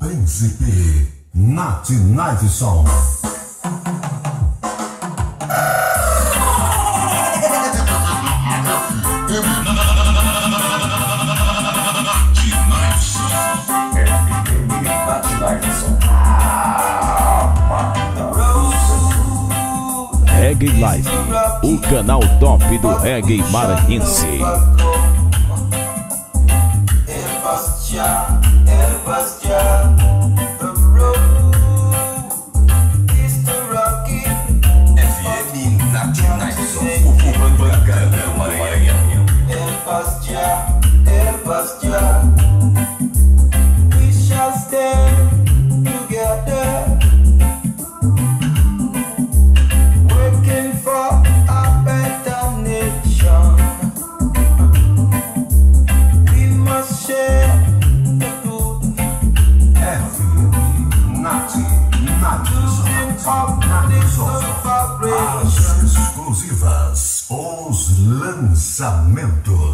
Príncipe Nat Knifeson. Reggae Live, o canal top do reggae maranhense. Pensamento.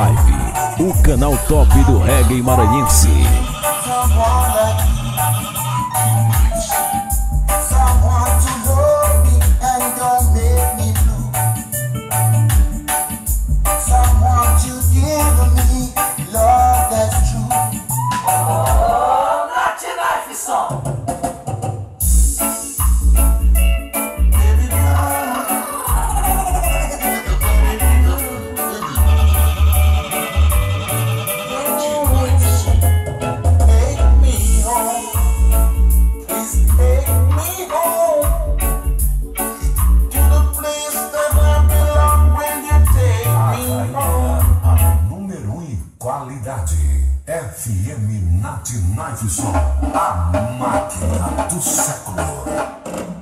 Live, o canal top do reggae maranhense. Song. FM Nat Knife a máquina do século.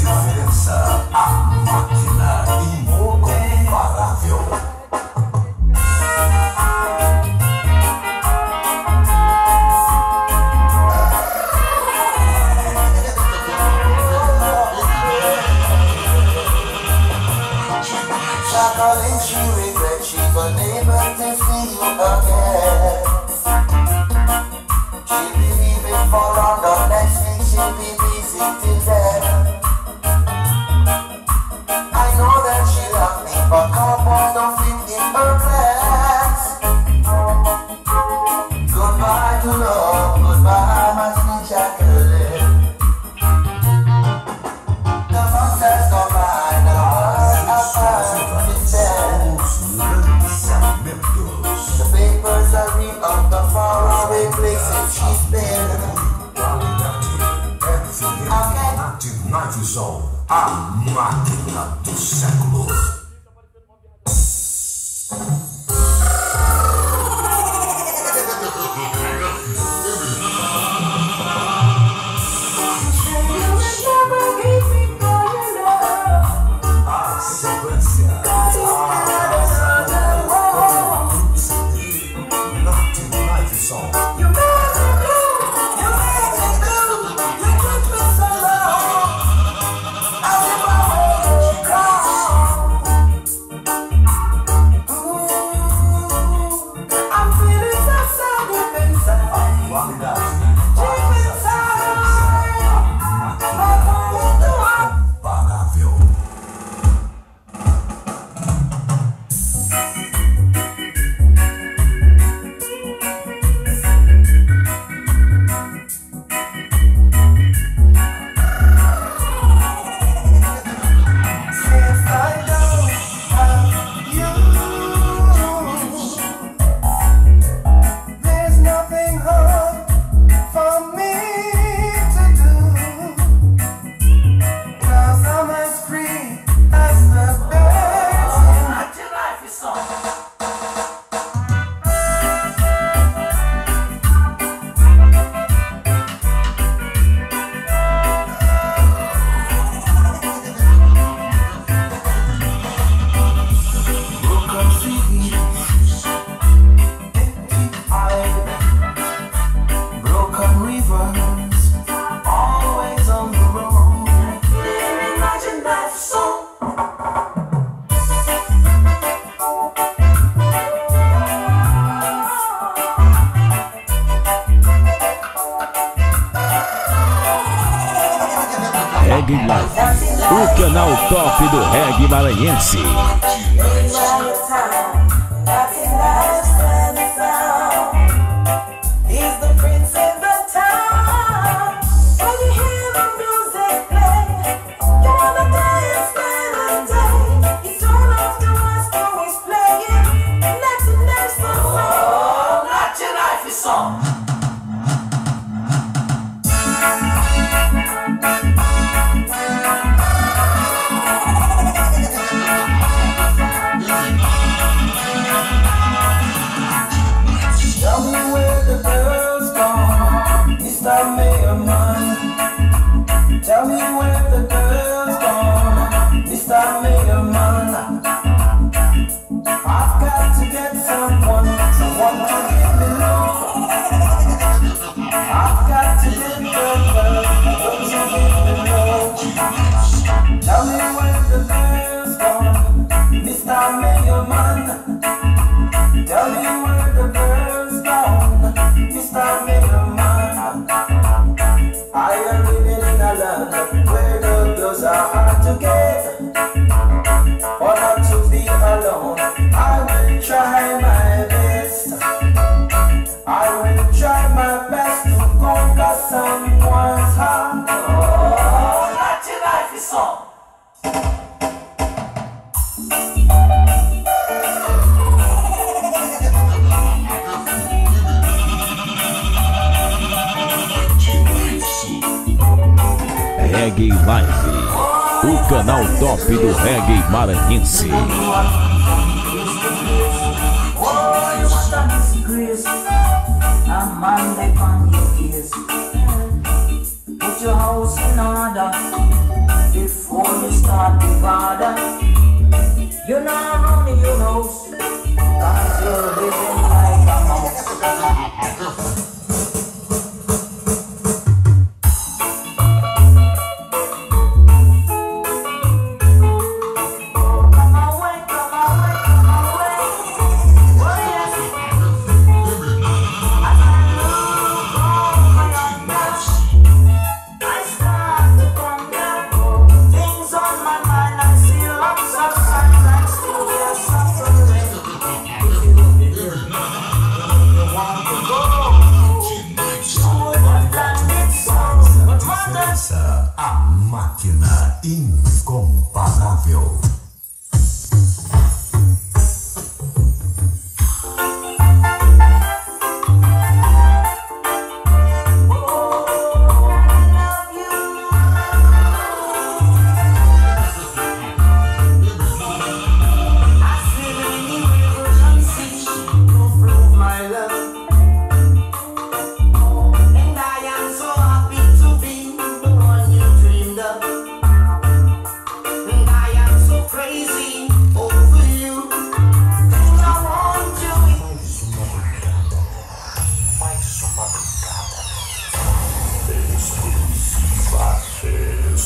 diferença, a máquina incomparável. Challenge you you to again She'll be leaving for London next week She'll be visiting Wilson, a máquina do século. A sequência. o canal top do reggae maranhense. Reggae Live, o canal top do reggae maranhense. Before you start to bother. You're not running your house.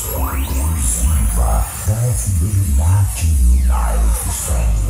Pessoa inclusiva Brasilidade Live Song